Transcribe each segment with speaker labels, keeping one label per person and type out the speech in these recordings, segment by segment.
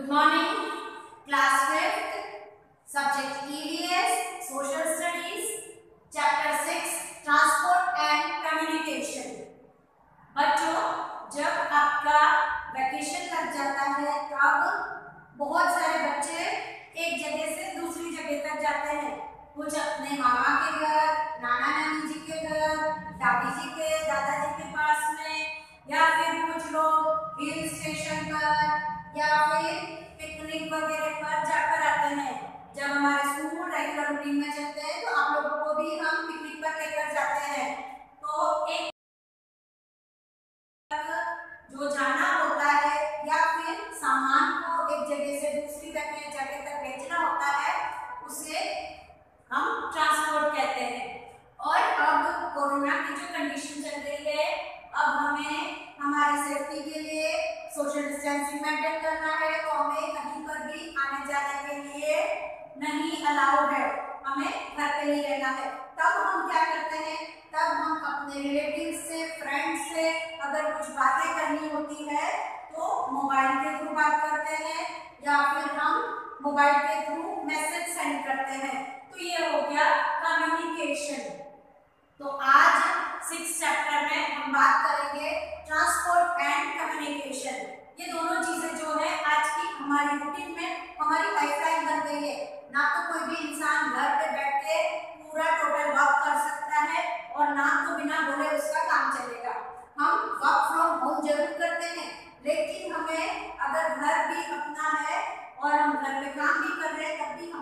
Speaker 1: Good morning, class वगैरह पर जाकर आते हैं। जब हमारे स्कूल रेगुलर रूटीन में चलते हैं तो आप लोगों को भी हम पिकनिक पर लेकर जाते हैं। तो एक घर पे नहीं रहना है। तब हम क्या करते हैं? तब हम अपने रिलेटिव से फ्रेंड से अगर कुछ बातें करनी होती है तो मोबाइल के थ्रू बात करते हैं, या फिर हम मोबाइल के थ्रू मैसेज सेंड करते हैं। तो ये हो गया कम्युनिकेशन तो आज सिक्स चैप्टर में हम बात करेंगे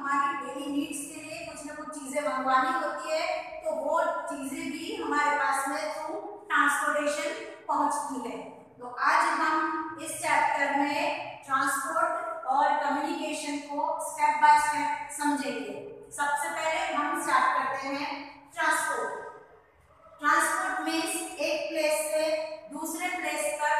Speaker 1: हमारी डेली नीड्स के लिए कुछ ना कुछ चीज़ें मंगवानी होती है तो वो चीज़ें भी हमारे पास में थ्रू ट्रांसपोर्टेशन पहुँचती है। तो आज हम इस चैप्टर में ट्रांसपोर्ट और कम्युनिकेशन को स्टेप बाय स्टेप समझेंगे। सबसे पहले हम स्टार्ट करते हैं ट्रांसपोर्ट ट्रांसपोर्ट मीन्स एक प्लेस से दूसरे प्लेस पर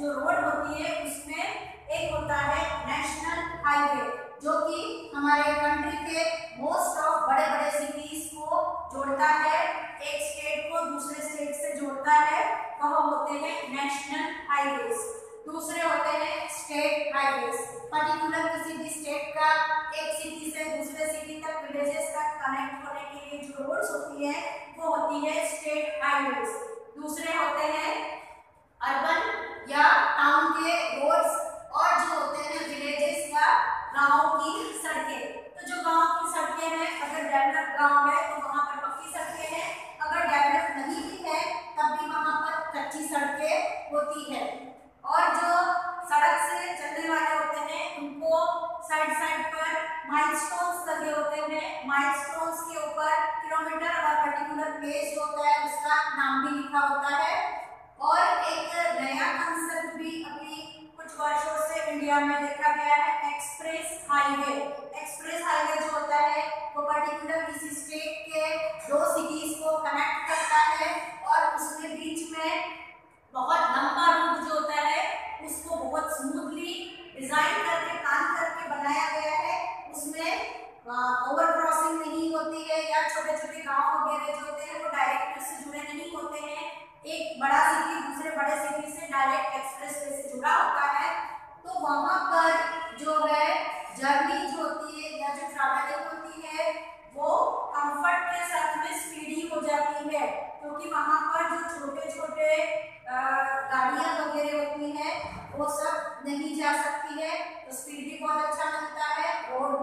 Speaker 1: जो रोड होती है, उसमें एक होता है नेशनल हाईवे, जो कि हमारे कंट्री के मोस्ट ऑफ़ बड़े बड़े सिटीज़ को जोड़ता है, एक स्टेट को दूसरे स्टेट से जोड़ता है, वह होते हैं नेशनल हाईवेज दूसरे होते हैं स्टेट हाईवेज पर्टिकुलर किसी भी स्टेट का एक सिटी से दूसरे सिटी तक विलेजेस तक कनेक्ट होने के लिए जो रोड्स होती है, वो होती है स्टेट हाईवेज दूसरे होते हैं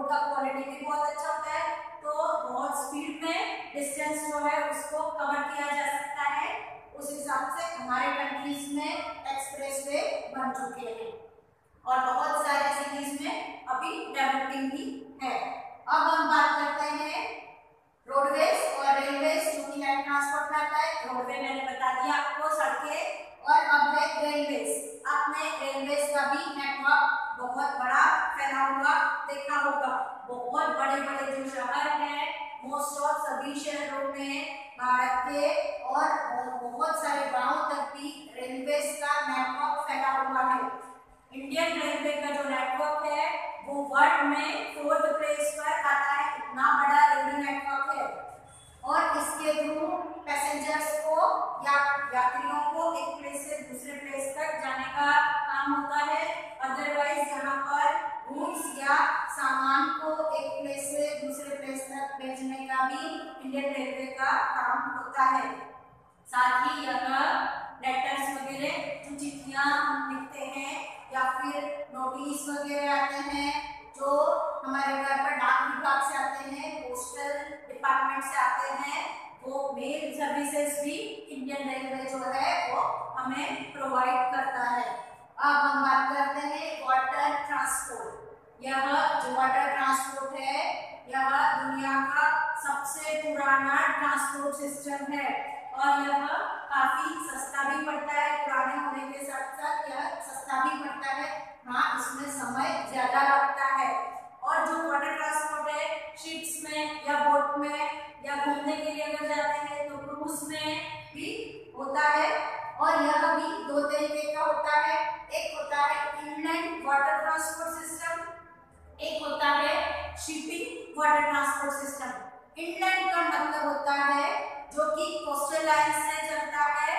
Speaker 1: ये भी बहुत अच्छा होता है तो बहुत स्पीड में डिस्टेंस जो है उसको कवर किया जा सकता है। उस हिसाब से हमारे कंट्रीज़ में एक्सप्रेसवे बन चुके हैं। और बहुत सारे सिटीज़ में अभी डेवलपिंग भी है। अब हम बात करते हैं रोडवेज़ और रेलवेज जो कि लैंड ट्रांसपोर्ट आता है। रोडवे मैंने बता दिया आपको सड़कें और अब है रेलवेज आपने रेलवेज का भी नेटवर्क बहुत बड़ा फैला हुआ, देखा होगा। बहुत बड़े बड़े जो शहर हैं मोस्ट ऑफ़ सभी शहरों में भारत के और बहुत सारे गाँव तक भी रेलवे का नेटवर्क फैला हुआ है। इंडियन रेलवे का जो नेटवर्क है, वो वर्ल्ड में फोर्थ प्लेस पर आता है। इतना बड़ा रेलवे नेटवर्क है। और इसके थ्रू पैसेंजर्स को या यात्रियों को एक प्लेस से दूसरे प्लेस तक जाने का काम होता है। इंडियन रेलवे का काम होता है। साथ ही यह लेटर्स वगैरह, जो चिट्ठियाँ हम लिखते हैं, या फिर नोटिस वगैरह आते हैं, जो हमारे घर पर डाक विभाग से आते हैं पोस्टल डिपार्टमेंट से आते हैं, वो मेल सर्विसेज़ भी इंडियन रेलवे जो है, वो हमें प्रोवाइड करता है। अब हम बात करते हैं वाटर ट्रांसपोर्ट यह जो वाटर ट्रांसपोर्ट है। यह दुनिया का सबसे पुराना ट्रांसपोर्ट सिस्टम है। और यह काफ़ी सस्ता भी पड़ता है, पुराने होने के साथ साथ यह सस्ता भी पड़ता है हाँ इसमें समय ज़्यादा लगता है और जो वाटर ट्रांसपोर्ट है शिप्स में या बोट में या घूमने के लिए अगर जाते हैं तो क्रूज में भी होता है और यह भी दो तरीके का होता है एक होता है इनलैंड वाटर ट्रांसपोर्ट सिस्टम एक होता है shipping water transport system inland का मतलब होता है जो कि कोस्टल लाइन से चलता है।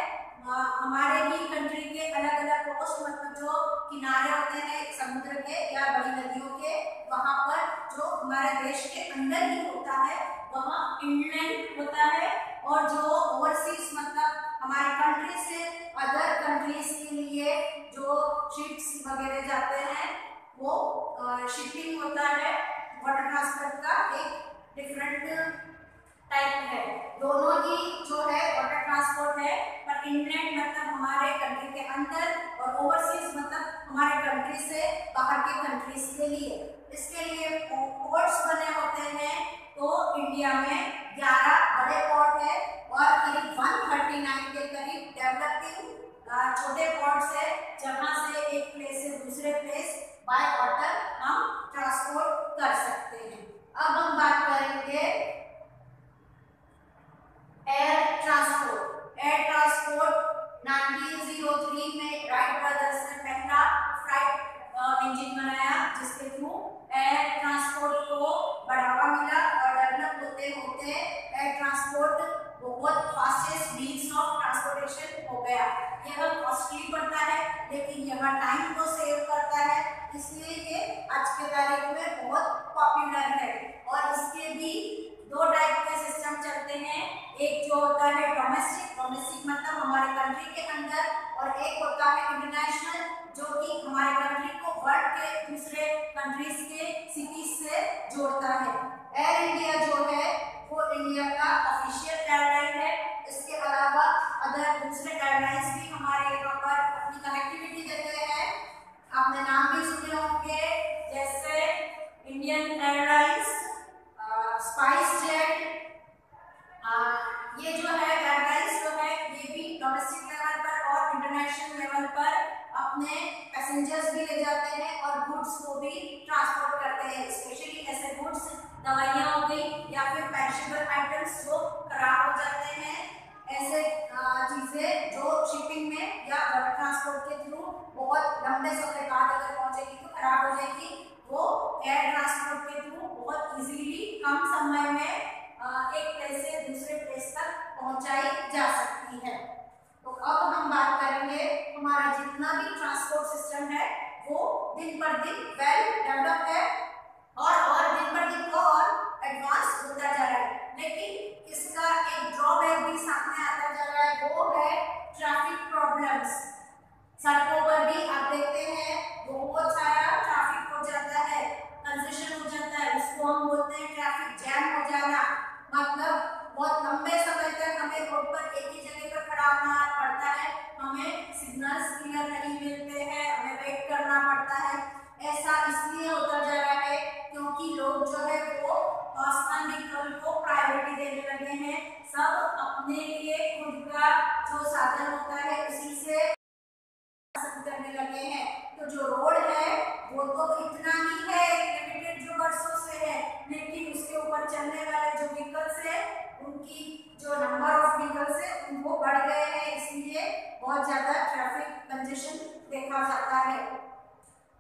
Speaker 1: हमारे भी कंट्री के अलग अलग कोस्ट मतलब जो किनारे होते हैं समुद्र के या बड़ी नदियों के, वहाँ पर जो हमारे देश के अंदर ही होता है, वह इनलैंड होता है। और जो ओवरसीज मतलब हमारे कंट्री से अदर कंट्रीज़ के लिए जो शिप्स वगैरह जाते हैं, वो शिपिंग होता है। वाटर ट्रांसपोर्ट का एक डिफरेंट टाइप है। दोनों ही जो है वाटर ट्रांसपोर्ट है, पर इंग्लैंड मतलब हमारे कंट्री के अंदर और ओवरसीज मतलब हमारे कंट्री से बाहर के कंट्रीज़ के लिए। इसके लिए पोर्ट्स बने होते हैं तो इंडिया में 11 बड़े पोर्ट है और करीब 139 के करीब डेवलपिंग छोटे पोर्ट्स है, जहाँ से एक प्लेस से दूसरे प्लेस बाय वाटर हम ट्रांसपोर्ट कर सकते हैं। अब हम बात करेंगे एयर ट्रांसपोर्ट एयर ट्रांसपोर्ट 1903 में राइट ब्रदर्स ने पहला फ़्लाइट इंजन बनाया जिसके थ्रू एयर ट्रांसपोर्ट को बढ़ावा मिला और डेवलप होते होते एयर ट्रांसपोर्ट बहुत फास्टेस्ट मीन्स ऑफ़ ट्रांसपोर्टेशन हो गया। यह कॉस्टली पड़ता है, लेकिन यह टाइम को सेव करता है, इसलिए ये आज के तारीख में बहुत पॉपुलर है। और इसके भी दो टाइप के सिस्टम चलते हैं। एक जो होता है डोमेस्टिक डोमेस्टिक मतलब हमारे कंट्री के अंदर, और एक होता है इंटरनेशनल जो कि हमारे कंट्री को वर्ल्ड के दूसरे कंट्रीज़ के सिटीज़ से जोड़ता है। एयर इंडिया जो है, वो इंडिया का ऑफिशियल एयरलाइन है। इसके अलावा अदर दूसरे एयरलाइंस भी हमारे यहाँ पर अपनी कनेक्टिविटी देते हैं। आपने नाम भी सुने होंगे। इंडियन एयरलाइंस स्पाइस जेट ये जो है एयरलाइंस जो है, ये भी डोमेस्टिक लेवल पर और इंटरनेशनल लेवल पर अपने पैसेंजर्स भी ले जाते हैं और गुड्स को भी ट्रांसपोर्ट करते हैं। स्पेशली ऐसे गुड्स दवाइयाँ हो गई या फिर पेरिशेबल आइटम्स जो खराब हो जाते हैं। ऐसे चीज़ें जो शिपिंग में या ट्रांसपोर्ट के थ्रू बहुत लंबे समय बाद अगर पहुंचेगी तो खराब हो जाएगी वो एयर ट्रांसपोर्ट के थ्रू बहुत इजीली कम समय में एक प्लेस से दूसरे प्लेस तक पहुंचाई जा सकती है। तो अब हम बात करेंगे, हमारा जितना भी ट्रांसपोर्ट सिस्टम है, वो दिन पर दिन वेल डेवलप है और और दिन पर दिन को और एडवांस होता जा रहा है लेकिन इसका एक ड्रॉबैक भी सामने आता जा रहा है वो है ट्रैफ़िक प्रॉब्लम्स सड़कों पर भी आप देखते हैं बहुत सारा ट्रैफ़िक हो जाता है कंजेशन हो जाता है उसको हम बोलते हैं ट्रैफ़िक जैम हो जाना मतलब बहुत लंबे समय तक हमें रोड पर एक ही जगह पर खड़ा होना पड़ता है हमें सिग्नल्स क्लियर नहीं मिलते हैं हमें वेट करना पड़ता है ऐसा इसलिए होता जा रहा है क्योंकि लोग जो है वो पर्सनल व्हीकल को प्रायोरिटी देने लगे हैं सब अपने लिए खुद का जो साधन होता है उसी से करने लगे हैं तो जो रोड है वो तो इतना ही है लिमिटेड जो वर्षों से है लेकिन उसके ऊपर चलने वाले जो व्हीकल्स है उनकी जो नंबर ऑफ़ व्हीकल्स है उनको बढ़ गए हैं, इसलिए बहुत ज़्यादा ट्रैफ़िक कंजेशन देखा जाता है।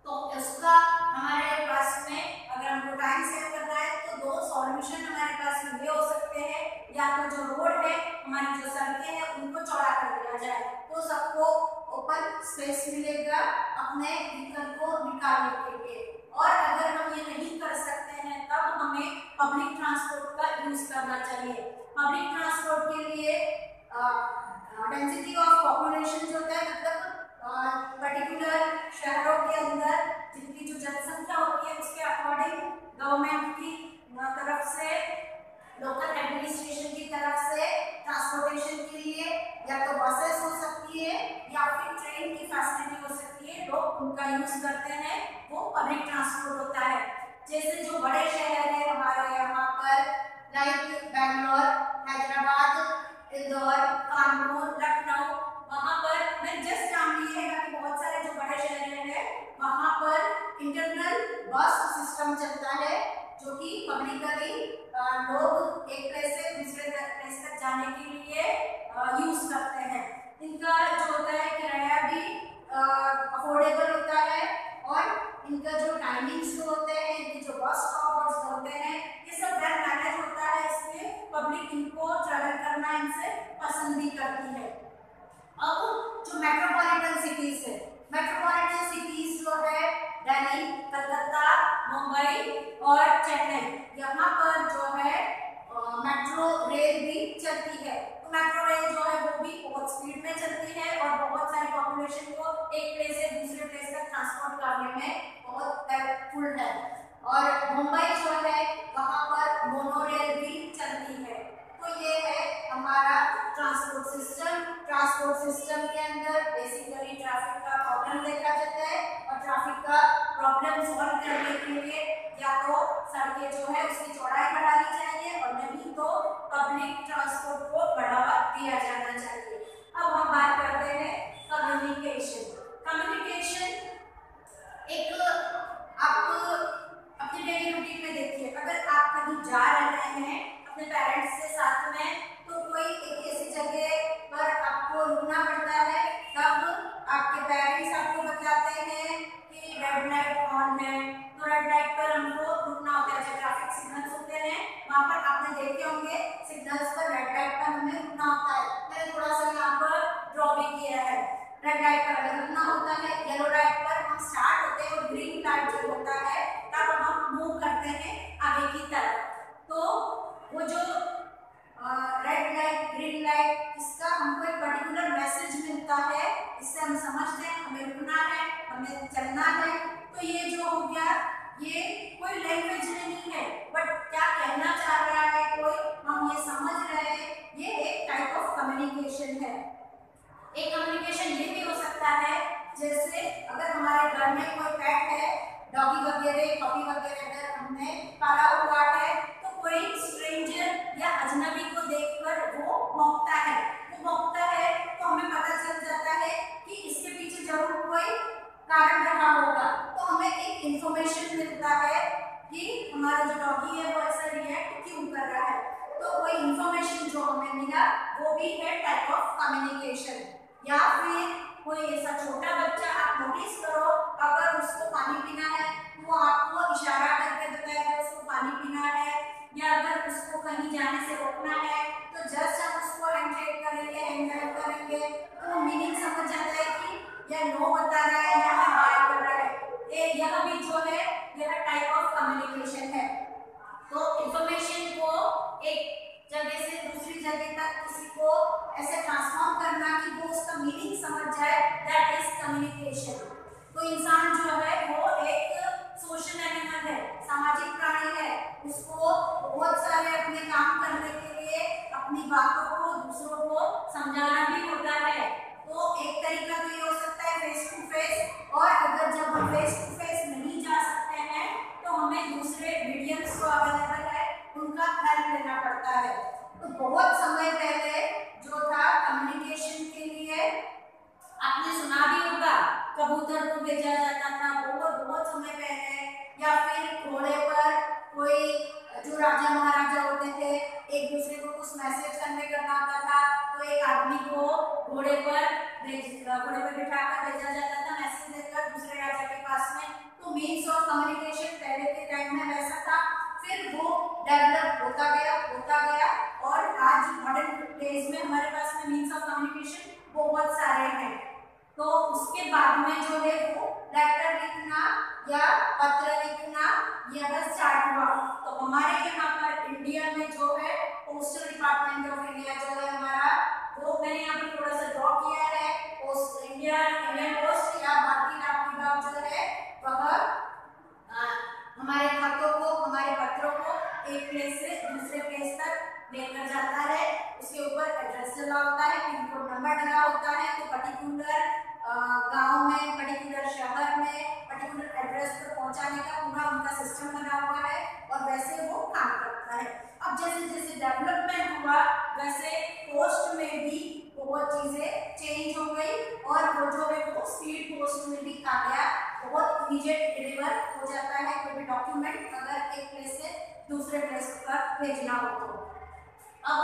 Speaker 1: तो उसका हमारे पास में अगर हमको टाइम सेव करना है तो दो सॉल्यूशन हमारे पास ये हो सकते हैं। या तो जो रोड है, हमारी जो सड़कें हैं, उनको चौड़ा कर दिया जाए तो सबको ओपन स्पेस मिलेगा अपने व्हीकल को निकालने के लिए। और अगर हम ये नहीं कर सकते हैं, तब हमें पब्लिक ट्रांसपोर्ट का यूज़ करना चाहिए। पब्लिक ट्रांसपोर्ट के लिए डेंसिटी ऑफ़ पॉपुलेशन जो है मतलब पर्टिकुलर शहरों के अंदर जिनकी जो जनसंख्या होती है, उसके अकॉर्डिंग गवर्नमेंट की तरफ़ से लोकल एडमिनिस्ट्रेशन की तरफ़ से ट्रांसपोर्टेशन के लिए या तो बसेस हो सकती है या फिर ट्रेन की फैसिलिटी हो सकती है लोग उनका यूज़ करते हैं वो पब्लिक ट्रांसपोर्ट होता है जैसे जो बड़े शहर है हमारे यहाँ पर लाइक बैंगलोर हैदराबाद इंदौर कानपुर लखनऊ वहाँ पर मैं जस्ट नाम लिए हैं बाकी बहुत सारे जो बड़े शहर हैं वहाँ पर इंटरनल बस सिस्टम चलता है जो कि पब्लिकली लोग एक प्लेस से दूसरे प्लेस तक जाने के लिए यूज़ करते हैं। इनका जो होता है किराया भी अफोर्डेबल होता है और इनका जो टाइमिंग्स होते हैं, इनके जो बस स्टॉपर्स होते हैं, ये सब वेल मैनेज होता है। इसलिए पब्लिक इनको ट्रैवल करना इनसे पसंद भी करती है। अब जो मेट्रोपॉलिटन सिटीज़ है। मेट्रोपॉलिटन सिटीज़ जो है दिल्ली कलकत्ता मुंबई और चेन्नई यहाँ पर जो है मेट्रो रेल भी चलती है तो मेट्रो रेल जो है वो भी बहुत स्पीड में चलती है और पॉपुलेशन को एक प्लेस से दूसरे प्लेस तक ट्रांसपोर्ट करने में बहुत हेल्पफुल है। और मुंबई जो है, वहाँ पर मोनो रेल भी चलती है। तो ये है हमारा ट्रांसपोर्ट सिस्टम ट्रांसपोर्ट सिस्टम के अंदर बेसिकली ट्रैफ़िक का प्रॉब्लम देखा जाता है और ट्रैफ़िक का प्रॉब्लम सॉल्व करने के लिए या तो सड़कें जो है उसकी चौड़ाई बढ़ानी चाहिए और नहीं तो पब्लिक ट्रांसपोर्ट को बढ़ावा दिया जाना चाहिए अब हम बात करते हैं कम्युनिकेशन कम्युनिकेशन एक आप अपनी डेली रूटीन में देखिए अगर आप कहीं जा रहे हैं अपने पेरेंट्स से साथ में तो कोई एक ऐसी जगह पर आपको रुकना पड़ता है तब आपके पेरेंट्स आपको बताते हैं कि रेड लाइट ऑन है तो रेड लाइट पर हमको रुकना होता है जब ट्रैफ़िक सिग्नल्स होते हैं वहाँ पर आपने देखे होंगे सिग्नल्स पर रेड लाइट पर हमें रुकना होता है मैंने थोड़ा सा यहाँ पर ड्रॉ भी किया है रेड लाइट पर अगर रुकना होता है येलो लाइट पर हम स्टार्ट होते हैं और ग्रीन लाइट जो होता है तब हम मूव करते हैं आगे की तरफ़ तो वो जो रेड लाइट ग्रीन लाइट इसका हमको एक पर्टिकुलर मैसेज मिलता है इससे हम समझते हैं हमें रुकना है चलना है तो ये जो हो गया, ये कोई लैंग्वेज नहीं है। बट क्या कहना चाह रहा है कोई? हम ये समझ रहे हैं, ये एक टाइप ऑफ़ कम्युनिकेशन है। एक कम्युनिकेशन ये भी हो सकता है, जैसे अगर हमारे घर में कोई पेट है डॉगी वगैरह पपी वगैरह अगर हमने पाला हुआ है तो कोई स्ट्रेंजर या अजनबी को देखकर वो भौंकता है। वो भौंकता है तो हमें पता चल जाता है कि इसके पीछे ज़रूर कोई कारण रहा होगा। तो हमें एक इंफॉर्मेशन मिलता है कि हमारा जो डॉगी है, वो ऐसा रिएक्ट क्यों कर रहा है? तो वो इंफॉर्मेशन जो हमें मिला, वो भी है टाइप ऑफ़ कम्युनिकेशन या फिर कोई ऐसा छोटा बच्चा, आप नोटिस करो, अगर उसको पानी पीना है, वो आपको इशारा करके बताएगा उसको पानी पीना है, या अगर उसको कहीं जाने से रोकना है तो जस्ट हम उसको हैंडशेक करेंगे हैंड करेंगे। तो मीनिंग समझ जाता है कि यह नो बता रहा है या हाय कर रहा है। ये यह भी जो है, यह टाइप ऑफ़ कम्युनिकेशन है। तो इंफॉर्मेशन को एक जगह से दूसरी जगह तक किसी को ऐसे ट्रांसफॉर्म करना कि वो उसका मीनिंग समझ जाए दैट इज़ कम्युनिकेशन तो इंसान जो है, वो एक सोशल एनिमल है, सामाजिक प्राणी है। उसको बहुत सारे अपने काम करने के लिए, अपनी बातों को दूसरों को समझाना भी होता है। तो एक तरीका तो ये हो सकता है फेस टू फेस और अगर जब हम फेस टू फेस नहीं जा सकते हैं तो हमें दूसरे मीडियम्स जो अवेलेबल है, उनका हेल्प लेना पड़ता है। तो बहुत समय पहले जो था कम्युनिकेशन के लिए, आपने सुना भी होगा कबूतर को भेजा जाता था। बहुत बहुत समय पहले, या फिर घोड़े पर कोई जो राजा महाराजा होते थे, एक दूसरे को कुछ मैसेज कन्वे करना होता था तो एक आदमी को घोड़े पर घोड़े पर बिठा कर भेजा जाता था मैसेज देकर दूसरे राजा के पास में। तो मीन्स ऑफ़ कम्युनिकेशन पहले के टाइम में वैसा था। फिर वो डेवलप होता गया होता गया, और आज मॉडर्न डेज़ में हमारे पास में मीन्स ऑफ़ कम्युनिकेशन बहुत सारे हैं। तो उसके बाद में जो है वो लेटर लिखना या पत्र लिखना यह स्टार्ट हुआ। तो हमारे यहाँ पर इंडिया में जो है पोस्टल डिपार्टमेंट ऑफ़ इंडिया जो है हमारा, वो मैंने यहाँ पर थोड़ा सा ड्रॉ किया है। पोस्ट इंडिया इंडियन पोस्ट या भारतीय डाक विभाग जो है, वह हमारे खातों को, हमारे पत्रों को एक प्लेस से दूसरे प्लेस लेकर जाता है। उसके ऊपर एड्रेस डला होता है पिन कोड नंबर डला होता है। तो पर्टिकुलर गाँव में पर्टिकुलर शहर में पर्टिकुलर एड्रेस पर पहुँचाने का पूरा उनका सिस्टम बना हुआ है और वैसे वो काम करता है। अब जैसे जैसे डेवलपमेंट हुआ, वैसे पोस्ट में भी बहुत चीज़ें चेंज हो गई और वो जो है वो स्पीड पोस्ट में भी आ गया बहुत इमीजिएट डिलीवर हो जाता है। कोई भी डॉक्यूमेंट अगर एक प्लेस से दूसरे प्लेस पर भेजना हो तो। अब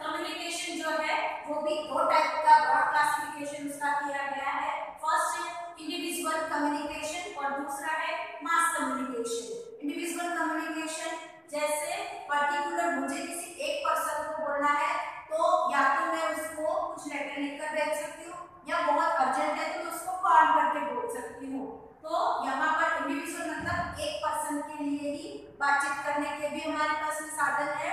Speaker 1: कम्युनिकेशन जो है, वो भी दो टाइप का ब्रॉड क्लासिफिकेशन उसका किया गया है। फ़र्स्ट इंडिविजुअल कम्युनिकेशन और दूसरा है मास कम्युनिकेशन इंडिविजुअल कम्युनिकेशन जैसे पर्टिकुलर मुझे किसी एक पर्सन को बोलना है तो या तो मैं उसको कुछ लेटर लिखकर भेज सकती हूँ, या बहुत अर्जेंट है तो उसको कॉल करके बोल सकती हूँ। तो यहाँ पर इंडिविजुअल मतलब एक पर्सन के लिए ही बातचीत करने के भी हमारे पास साधन है।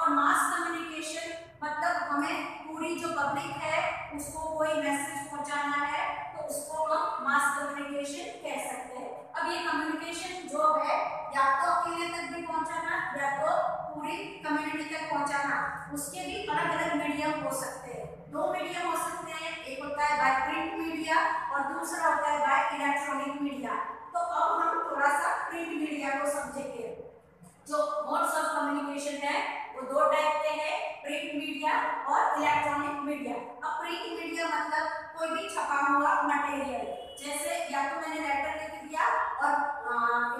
Speaker 1: और मास कम्युनिकेशन मतलब हमें पूरी जो पब्लिक है, उसको कोई मैसेज पहुंचाना है तो उसको हम मास कम्युनिकेशन कह सकते हैं। अब ये कम्युनिकेशन जो है, या तो अकेले तक भी पहुंचाना, या तो पूरी कम्युनिटी तक पहुंचाना। उसके भी अलग अलग मीडियम हो सकते हैं। दो मीडियम हो सकते हैं, एक होता है बाय प्रिंट मीडिया और दूसरा होता है बाय इलेक्ट्रॉनिक मीडिया तो अब हम थोड़ा सा प्रिंट मीडिया को समझेंगे। जो मोड्स ऑफ़ कम्युनिकेशन है वो दो टाइप के हैं प्रिंट मीडिया और इलेक्ट्रॉनिक मीडिया अब प्रिंट मीडिया मतलब कोई भी छपा हुआ मटेरियल जैसे या तो मैंने लेटर लिख दिया और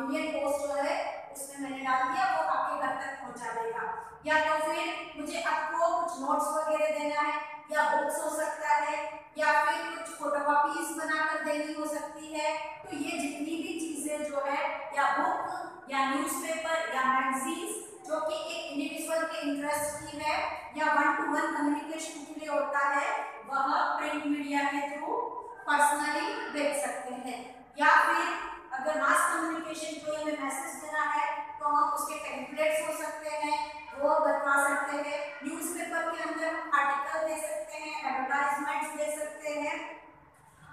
Speaker 1: इंडियन पोस्ट जो है, उसमें मैंने डाल दिया, वो आपके घर तक पहुँचा देगा. या तो फिर मुझे आपको कुछ नोट्स वगैरह देना है, या बुक्स हो सकता है, या फिर कुछ फोटोकॉपीज बनाकर देनी हो सकती है. तो ये जितनी भी चीज़ें जो है, या बुक या न्यूज़पेपर या मैगजीन्स जो कि एक इंडिविजुअल के इंटरेस्ट की है या वन टू वन कम्युनिकेशन के लिए होता है, वह प्रिंट मीडिया के थ्रू पर्सनली देख सकते हैं। या फिर अगर मास कम्युनिकेशन को हमें मैसेज देना है तो हम उसके टेम्पलेट्स हो सकते हैं, वो बता सकते हैं न्यूज़पेपर के अंदर आर्टिकल दे सकते हैं एडवर्टाइजमेंट्स दे सकते हैं।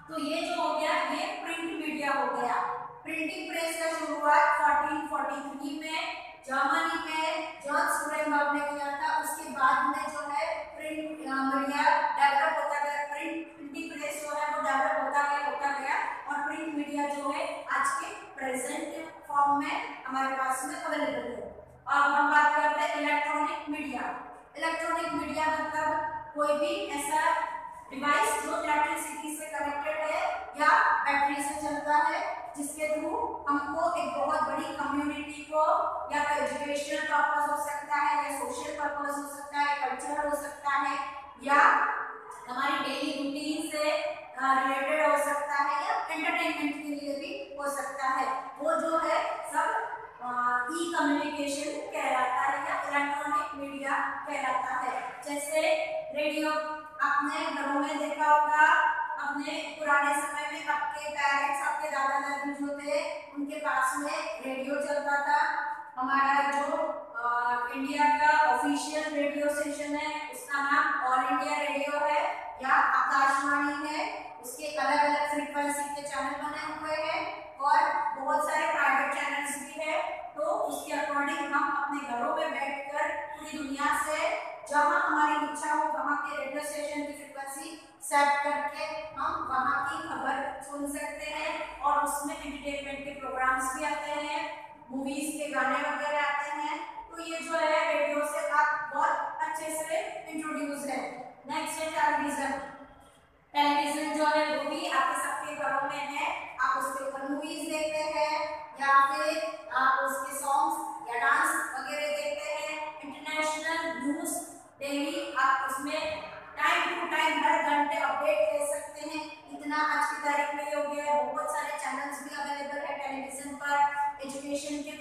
Speaker 1: तो ये जो हो गया, ये प्रिंट मीडिया हो गया। प्रिंटिंग प्रेस का शुरुआत 1443 में जर्मनी में जॉन स्टूडेंबर्ग ने किया था, उसके बाद में जो है प्रिंट मीडिया डेवलप होता गया, प्रिंट प्रिंटिंग प्रेस जो है वो डेवलप होता गया होता गया। और प्रिंट मीडिया जो है आज के प्रेजेंट फॉर्म में हमारे पास में अवेलेबल है। अब हम बात करते हैं इलेक्ट्रॉनिक मीडिया इलेक्ट्रॉनिक मीडिया मतलब कोई भी ऐसा डिवाइस जो इलेक्ट्रिसिटी से कनेक्टेड है या बैटरी से चलता है, जिसके थ्रू हमको एक बहुत बड़ी कम्युनिटी को या तो एजुकेशनल पर्पज हो सकता है, या सोशल पर्पज हो सकता है कल्चरल हो सकता है, या हमारी डेली रूटीन से रिलेटेड हो सकता है, या एंटरटेनमेंट के लिए भी हो सकता है। वो जो है सब ई कम्युनिकेशन कहलाता है या इलेक्ट्रॉनिक मीडिया कहलाता है। जैसे रेडियो आपने घरों में देखा होगा अपने पुराने समय में आपके पेरेंट्स आपके दादा दादी जो थे उनके पास में रेडियो चलता था। हमारा जो आ, इंडिया का ऑफिशियल रेडियो स्टेशन है उसका नाम ऑल इंडिया रेडियो है या आकाशवाणी है। उसके अलग अलग फ्रीक्वेंसी के चैनल बने हुए हैं और बहुत सारे प्राइवेट चैनल्स भी है। तो उसके अकॉर्डिंग हम अपने घरों में बैठकर पूरी दुनिया से जहाँ हमारी इच्छा हो, वहाँ के रेडियो स्टेशन की फ्रिक्वेंसी सेट करके हम वहाँ की खबर सुन सकते हैं और उसमें एंटरटेनमेंट के प्रोग्राम्स भी आते हैं मूवीज़ के गाने वगैरह आते हैं। तो ये जो है रेडियो से आप बहुत अच्छे से इंट्रोड्यूस है। नेक्स्ट है टेलीविज़न टेलीविज़न जो है वो भी आपके सबके घरों में है। आप उसके ऊपर मूवीज़ देखते हैं या फिर आप उसके सॉन्ग्स या डांस वगैरह देखते हैं इंटरनेशनल न्यूज़ डेली आप उसमें टाइम टू टाइम हर घंटे अपडेट ले सकते हैं इतना आज की तारीख में हो गया है बहुत सारे चैनल्स भी अवेलेबल है टेलीविज़न पर एजुकेशन के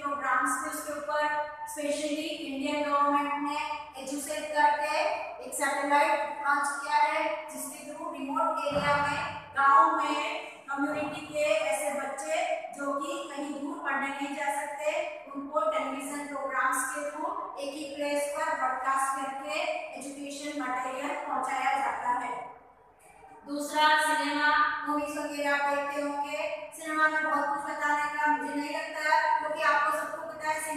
Speaker 1: उसके ऊपर स्पेशली इंडियन गवर्नमेंट ने एजुसेट करके एक सैटेलाइट लॉन्च किया है, जिसके थ्रू रिमोट एरिया में, गाँव में कम्युनिटी के ऐसे बच्चे जो कि कहीं दूर पढ़ने नहीं जा सकते, उनको टेलीविज़न प्रोग्राम्स के थ्रू एक ही प्लेस पर ब्रॉडकास्ट करके एजुकेशन मटेरियल पहुँचाया जाता है। दूसरा सिनेमा मूवीज़ वगैरह देखते होंगे। सिनेमा में बहुत कुछ बताने का मुझे नहीं लगता क्योंकि तो आपको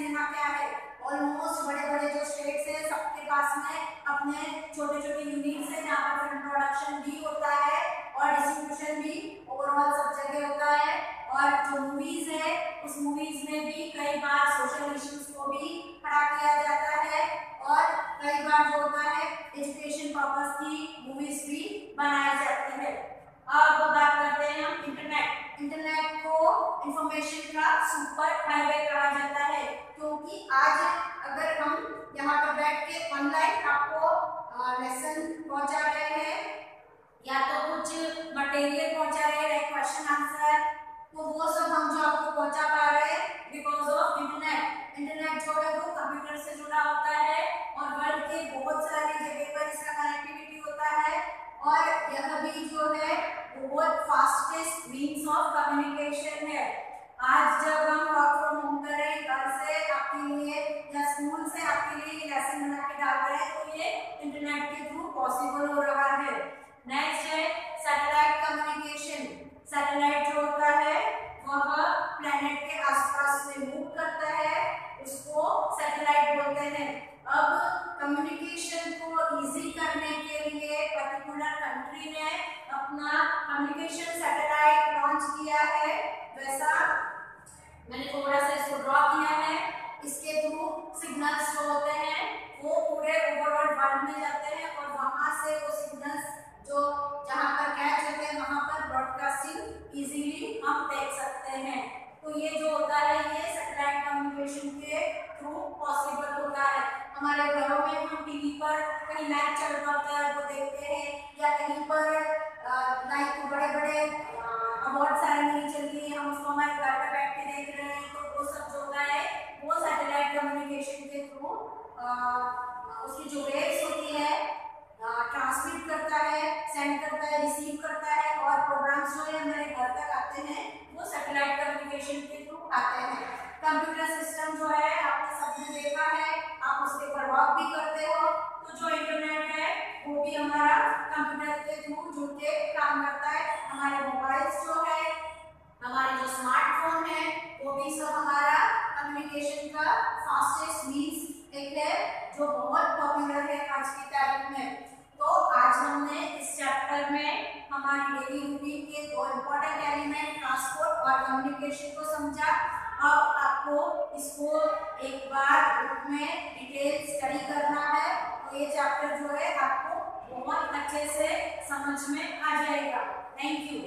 Speaker 1: है सिनेमा क्या है? ऑलमोस्ट बड़े बड़े जो स्टेट्स हैं सबके पास में अपने छोटे छोटे यूनिट्स हैं जहाँ पर फ़िल्म प्रोडक्शन भी होता है और डिस्ट्रीब्यूशन भी ओवरऑल सब जगह होता है और जो मूवीज़ है उस मूवीज़ में भी कई बार सोशल इश्यूज़ को भी खड़ा किया जाता है और कई बार जो होता है एजुकेशन पर्पज की मूवीज़ भी बनाई जाती है अब बात करते हैं हम इंटरनेट इंटरनेट को इंफॉर्मेशन का सुपर हाईवे कहा जाता है क्योंकि आज अगर हम यहाँ पर बैठ के ऑनलाइन आपको लेसन पहुँचा रहे हैं या तो कुछ मटेरियल पहुँचा रहे हैं क्वेश्चन आंसर तो वो सब हम जो आपको पहुँचा पा रहे हैं बिकॉज़ ऑफ़ इंटरनेट इंटरनेट जो है वो कंप्यूटर से जुड़ा होता है और वर्ल्ड के बहुत सारी जगह पर इसका कनेक्टिविटी होता है और यह भी जो है वो बहुत फास्टेस्ट मीन्स ऑफ़ कम्युनिकेशन है आज जब हम वर्क फ्रॉम होम कर रहे हैं घर से आपके लिए या स्कूल से आपके लिए लेसन बना के डाल रहे हैं तो ये इंटरनेट के थ्रू पॉसिबल हो रहा है नेक्स्ट है सैटेलाइट कम्युनिकेशन सैटेलाइट जो होता है वह प्लेनेट के आसपास में मूव करता है उसको सैटेलाइट बोलते हैं अब कम्युनिकेशन को इजी करने के लिए पर्टिकुलर कंट्री ने अपना कम्युनिकेशन सैटेलाइट लॉन्च किया है। वैसा मैंने थोड़ा सा इसको ड्रॉ किया है। इसके थ्रू सिग्नल्स जो होते हैं, वो पूरे ओवरऑल वर्ल्ड में जाते हैं और वहाँ से वो सिग्नल्स जो जहाँ पर कैच होते हैं, वहाँ पर ब्रॉडकास्टिंग इजीली हम देख सकते हैं। तो ये जो होता है, ये सैटेलाइट कम्युनिकेशन के थ्रू पॉसिबल होता है। हमारे घरों में हम टीवी पर कहीं मैच चल रहा होता है या कहीं पर लाइक बड़े बड़े अवार्ड सेरेमनी चल रही है, हम उसको हमारे घर पर बैठ के देख रहे हैं तो वो सब जो होता है, वो सैटेलाइट कम्युनिकेशन के थ्रू उसकी जो वेव्स होती है ट्रांसमिट करता है सेंड करता है रिसीव करता है, और प्रोग्राम्स जो है हमारे घर तक आते हैं, वो सैटेलाइट कम्युनिकेशन के थ्रू आते हैं। कंप्यूटर सिस्टम जो है आपने सबने देखा है आप उसके ऊपर वर्क भी करते हो तो जो इंटरनेट है वो भी हमारा कंप्यूटर के थ्रू जुड़ के काम करता है हमारे मोबाइल्स जो है हमारे जो स्मार्टफ़ोन है वो भी सब हमारा कम्युनिकेशन का फास्टेस्ट मीन्स एक है जो बहुत पॉपुलर है आज की तारीख में तो आज हमने इस चैप्टर में हमारी डेली रूटीन के दो इम्पोर्टेंट एलिमेंट ट्रांसपोर्ट कम्युनिकेशन को समझा। अब आपको इसको एक बार में डिटेल स्टडी करना है। तो ये चैप्टर जो है आपको बहुत अच्छे से समझ में आ जाएगा। Thank you